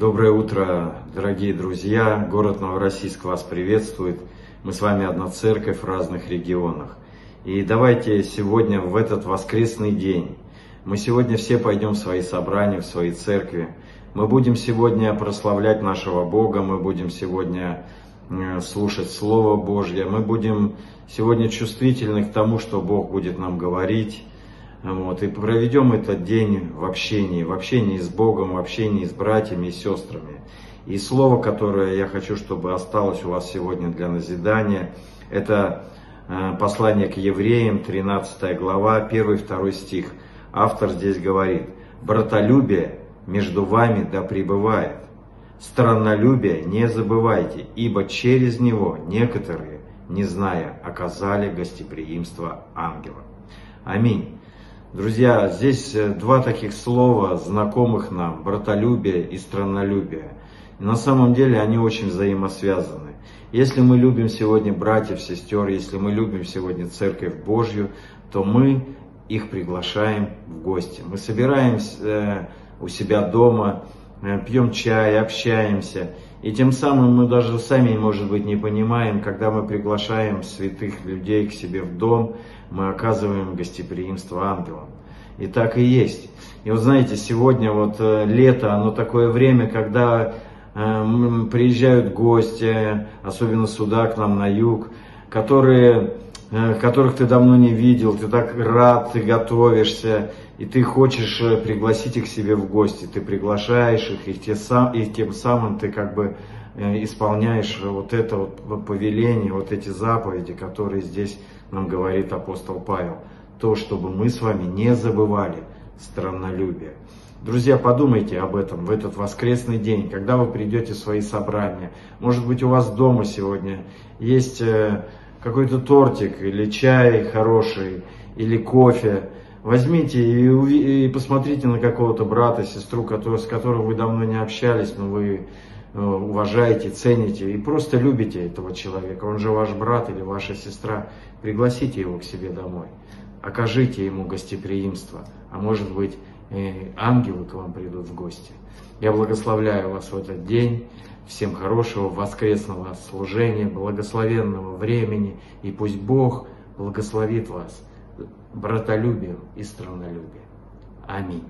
Доброе утро, дорогие друзья! Город Новороссийск вас приветствует. Мы с вами одна церковь в разных регионах. И давайте сегодня, в этот воскресный день, мы сегодня все пойдем в свои собрания, в свои церкви. Мы будем сегодня прославлять нашего Бога, мы будем сегодня э, слушать Слово Божье, мы будем сегодня чувствительны к тому, что Бог будет нам говорить. Вот, и проведем этот день в общении, в общении с Богом, в общении с братьями и сестрами. И слово, которое я хочу, чтобы осталось у вас сегодня для назидания, это э, послание к евреям, 13 глава, 1-2 стих. Автор здесь говорит, «Братолюбие между вами да пребывает, страннолюбие не забывайте, ибо через него некоторые, не зная, оказали гостеприимство ангела». Аминь. Друзья, здесь э, два таких слова, знакомых нам, братолюбие и страннолюбие. На самом деле они очень взаимосвязаны. Если мы любим сегодня братьев, сестер, если мы любим сегодня Церковь Божью, то мы их приглашаем в гости. Мы собираемся э, у себя дома, пьем чай, общаемся. И тем самым мы даже сами, может быть, не понимаем, когда мы приглашаем святых людей к себе в дом, мы оказываем гостеприимство ангелам. И так и есть. И вот знаете, сегодня вот э, лето, оно такое время, когда э, приезжают гости, особенно сюда, к нам на юг, которые, э, которых ты давно не видел, ты так рад, ты готовишься, и ты хочешь э, пригласить их себе в гости, ты приглашаешь их, и, те сам, и тем самым ты как бы э, исполняешь вот это вот повеление, вот эти заповеди, которые здесь нам говорит апостол Павел, то, чтобы мы с вами не забывали страннолюбие. Друзья, подумайте об этом в этот воскресный день, когда вы придете в свои собрания. Может быть, у вас дома сегодня есть э, какой-то тортик или чай хороший, или кофе. Возьмите и, и посмотрите на какого-то брата, сестру, который, с которым вы давно не общались, но вы Э, уважаете, цените и просто любите этого человека, он же ваш брат или ваша сестра, пригласите его к себе домой, окажите ему гостеприимство, а может быть ангелы к вам придут в гости. Я благословляю вас в этот день, всем хорошего воскресного служения, благословенного времени, и пусть Бог благословит вас братолюбием и страннолюбием. Аминь.